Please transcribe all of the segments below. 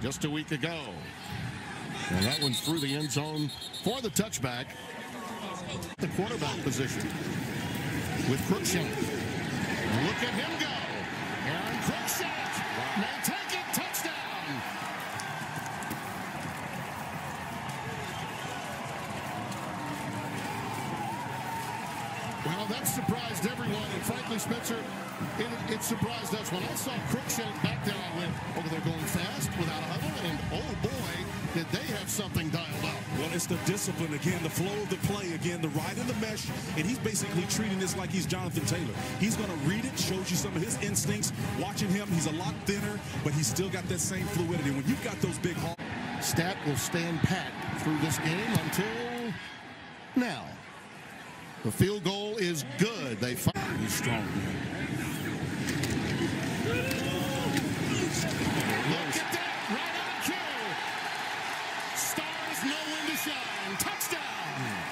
just a week ago. And that one's through the end zone for the touchback. The quarterback position with Cruickshank. Look at him go. Aron Cruickshank may take it. Touchdown. Well, that surprised everyone, and frankly, Spencer, it, it surprised us. When I saw Cruickshank back there, I went, oh, they're going fast without a huddle, and oh boy, did they have something dialed up. Well, it's the discipline again, the flow of the play again, the ride in the mesh, and he's basically treating this like he's Jonathan Taylor. He's going to read it, shows you some of his instincts. Watching him, he's a lot thinner, but he's still got that same fluidity. When you've got those big hauls, Stat will stand pat through this game until now. The field goal is good. They find he's strong. Look at that, right on cue. Stars know when to shine. Touchdown.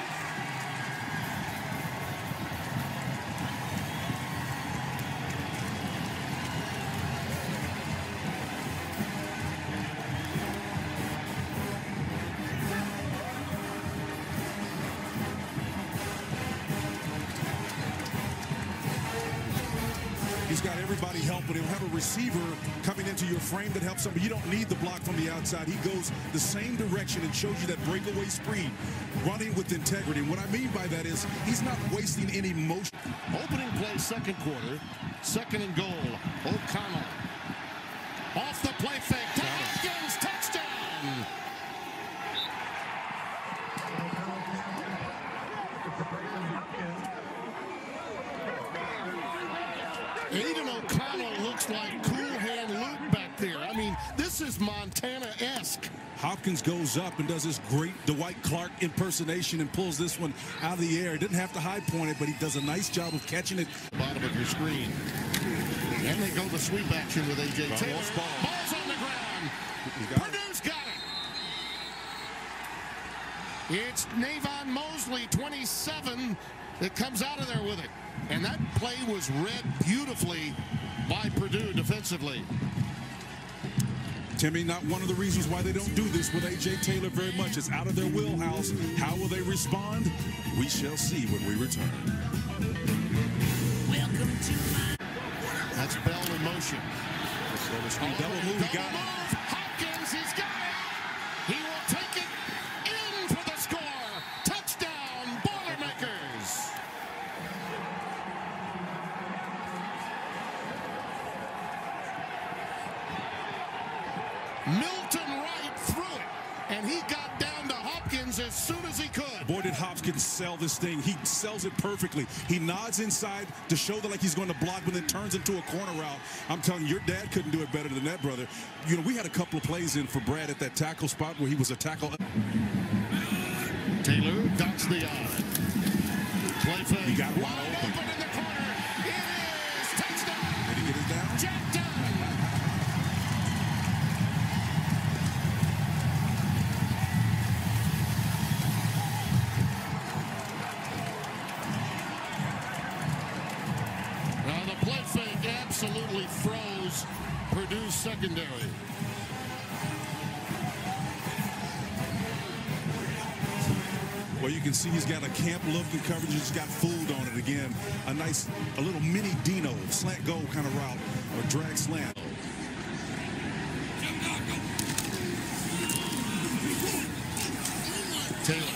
He's got everybody helping him. Have a receiver coming into your frame that helps him. But you don't need the block from the outside. He goes the same direction and shows you that breakaway speed, running with integrity. And what I mean by that is he's not wasting any motion. Opening play, second quarter. Second and goal. O'Connell. Off the Hopkins goes up and does this great Dwight Clark impersonation and pulls this one out of the air. Didn't have to high point it, but he does a nice job of catching it. Bottom of your screen. And they go the sweep action with A.J. Ball, Taylor. ball. Ball's on the ground. Got it. Purdue's got it. It's Navon Mosby, 27, that comes out of there with it. And that play was read beautifully by Purdue defensively. Timmy, not one of the reasons why they don't do this with A.J. Taylor very much. It's out of their wheelhouse. How will they respond? We shall see when we return. That's Bell in motion. Double move, he got Double it. Hopkins sell this thing. He sells it perfectly. He nods inside to show that like he's going to block, but then turns into a corner route. I'm telling you, your dad couldn't do it better than that, brother. You know, we had a couple of plays in for Brad at that tackle spot where he was a tackle. Taylor dots the eye. Play fake. He got Wide open. Secondary. Well, you can see he's got a camp look and coverage. He's got fooled on it again. A nice, a little mini Dino slant go kind of route or drag slant. Taylor.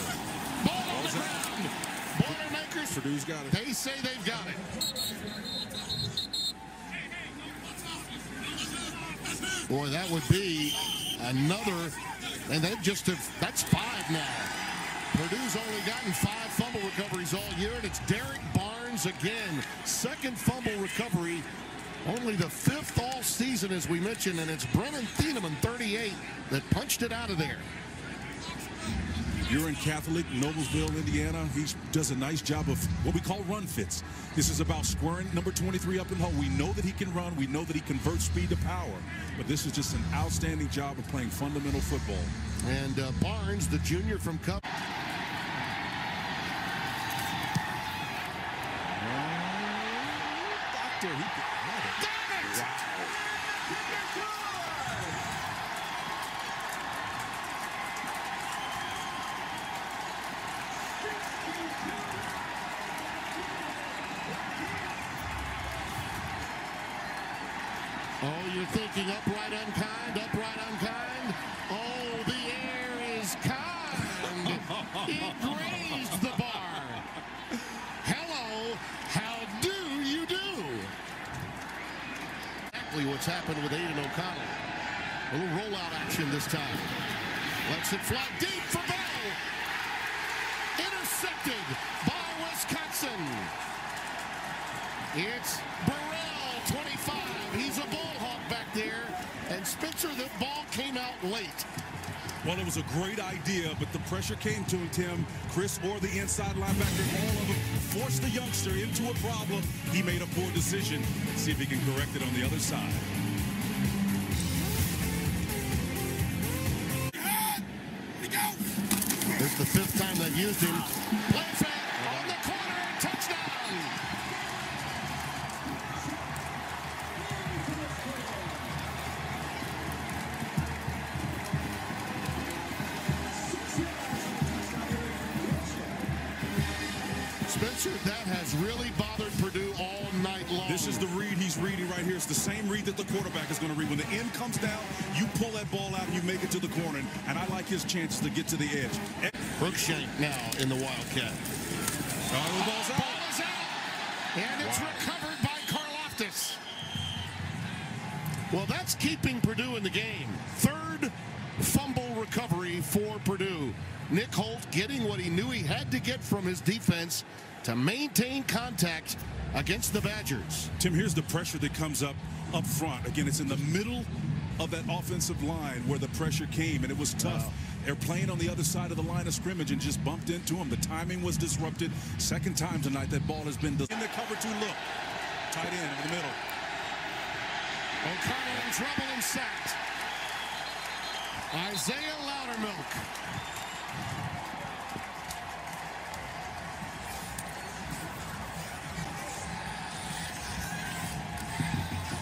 Ball on the ground. Boilermakers, Purdue's got it. they say they've got it. Boy, that would be another, and they've just have, that's five now. Purdue's only gotten five fumble recoveries all year, and it's Derrick Barnes again. Second fumble recovery, only the fifth all season, as we mentioned, and it's Brennan Thieneman, 38, that punched it out of there. Guerin Catholic, Noblesville, Indiana. He does a nice job of what we call run fits. This is about squaring number 23 up in the hole. We know that he can run. We know that he converts speed to power. But this is just an outstanding job of playing fundamental football. And uh, Barnes, the junior from Cup. Doctor, he Got it! Oh, you're thinking upright unkind, upright unkind. Oh, the air is kind. It grazed the bar. Hello, how do you do? Exactly what's happened with Aidan O'Connell. A little rollout action this time. Lets it fly deep for Bell. Intercepted by Wisconsin. It's Burrell, late. Well, it was a great idea, but the pressure came to him, Tim. Chris Orr the inside linebacker, all of them forced the youngster into a problem. He made a poor decision. See if he can correct it on the other side. This is the fifth time they've used him. That has really bothered Purdue all night long. This is the read he's reading right here. It's the same read that the quarterback is going to read. When the end comes down, you pull that ball out and you make it to the corner. And I like his chances to get to the edge. Cruickshank now in the Wildcat. Oh, the ball's out. Ball is out. And it's recovered by Karlaftis. Well, that's keeping Purdue in the game. Third fumble recovery for Purdue. Nick Holt getting what he knew he had to get from his defense to maintain contact against the Badgers. Tim, here's the pressure that comes up up front. Again, it's in the middle of that offensive line where the pressure came, and it was tough. Wow. They're playing on the other side of the line of scrimmage and just bumped into him. The timing was disrupted. Second time tonight that ball has been in the cover two look. Tight end in the middle. O'Connell in trouble and sacked. Isaiah Loudermilk.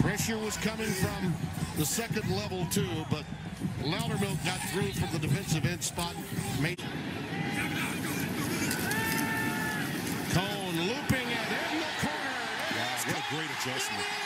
Pressure was coming from the second level too, but Loudermilk got through from the defensive end spot. Made Cone looping it in the corner. What a great adjustment.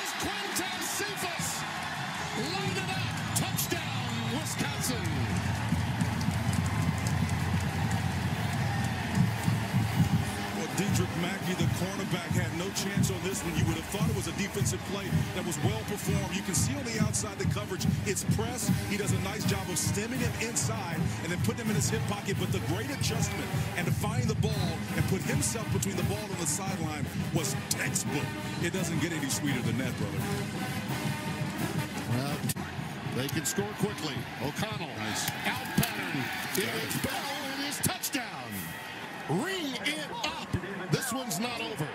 Dedrick the cornerback, had no chance on this one. You would have thought it was a defensive play that was well performed. You can see on the outside the coverage. It's press. He does a nice job of stemming him inside and then putting him in his hip pocket. But the great adjustment and to find the ball and put himself between the ball and the sideline was textbook. It doesn't get any sweeter than that, brother. Well, they can score quickly. O'Connell. Nice. Out pattern. It is Bell. It is touchdown. Ring it up. One's not over.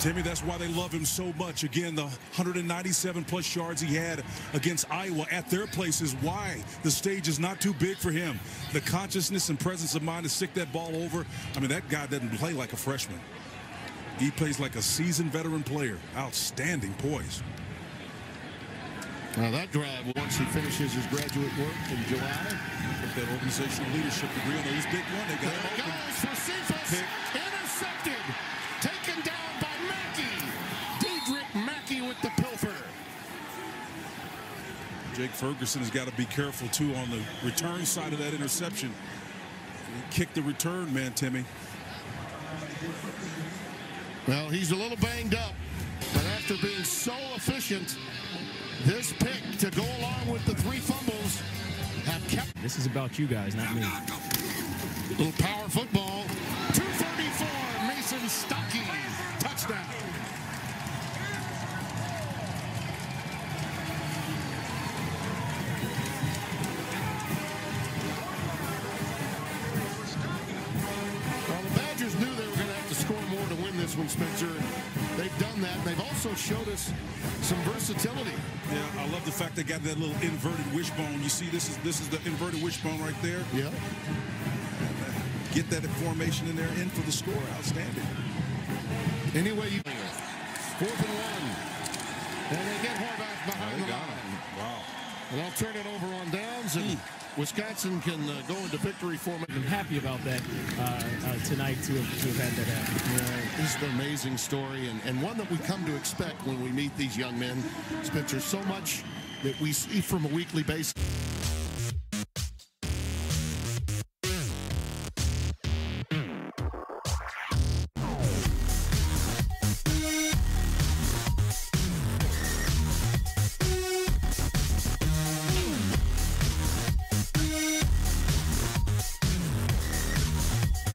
Timmy, that's why they love him so much. Again, the 197 plus yards he had against Iowa at their place is why the stage is not too big for him. The consciousness and presence of mind to stick that ball over. I mean, that guy doesn't play like a freshman. He plays like a seasoned veteran player. Outstanding poise. Now that drive, once he finishes his graduate work in July, With that organizational leadership degree on those big one, they got there it open. goes for Cephus. Pick. Intercepted. Taken down by Mackey. Dedrick Mackey with the pilfer. Jake Ferguson has got to be careful too on the return side of that interception. Kick the return, man, Timmy. Well, he's a little banged up, but after being so efficient, this pick to go along with the three fumbles have kept This is about you guys, not me. little power football. 234, Mason Stokke, touchdown. Well, the Badgers knew they were going to have to score more to win this one, Spencer. And They've done that. They've also showed us some versatility. Yeah, I love the fact they got that little inverted wishbone. You see, this is this is the inverted wishbone right there. Yeah. Get that formation in there, in for the score. Outstanding. Anyway, you fourth and one. And they get Horvath behind They the got line. him. Wow. And I'll turn it over on downs, and hmm. Wisconsin can uh, go into victory formation. I'm happy about that uh, uh, tonight to have, to have had that happen. Yeah, this is an amazing story and, and one that we come to expect when we meet these young men. Spencer, so much that we see from a weekly basis.